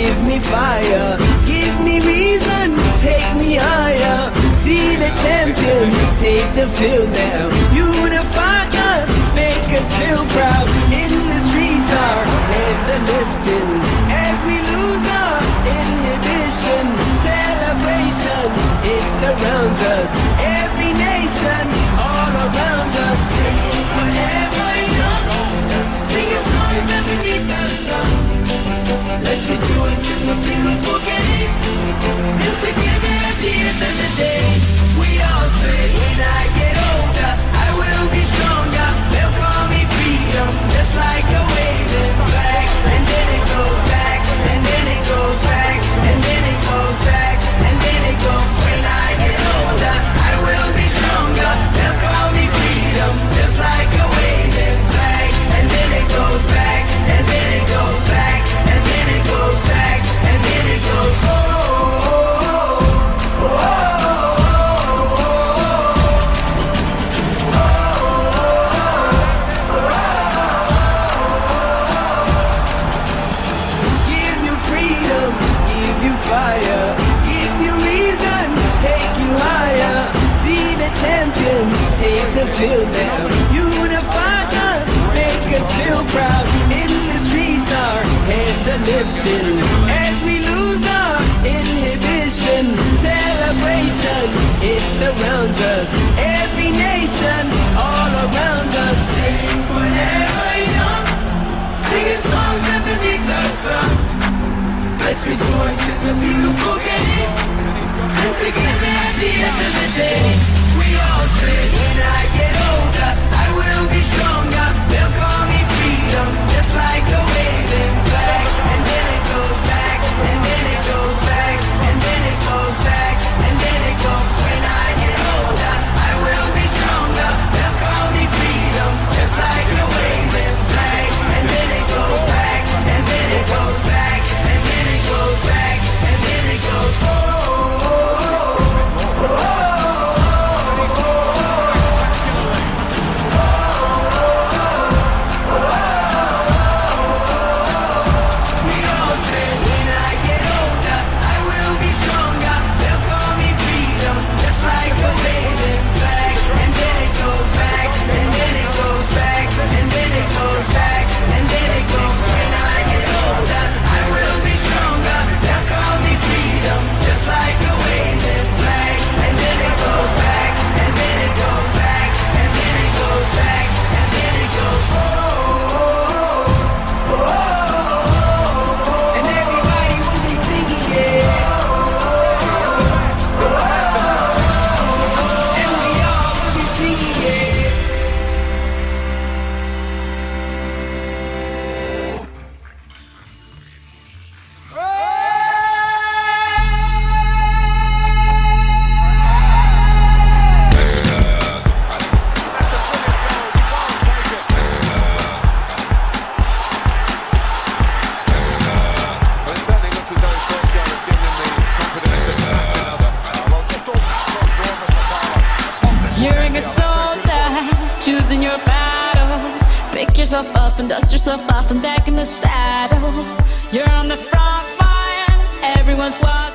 Give me fire, give me reason, take me higher. See the champions, take the field now. Unify us, make us feel proud. In the streets, our heads are lifting. ocean all around us Sing forever young. Singing songs underneath the sun. Let's rejoice in the beautiful game. yourself up and dust yourself off and back in the saddle. You're on the front line, everyone's watching.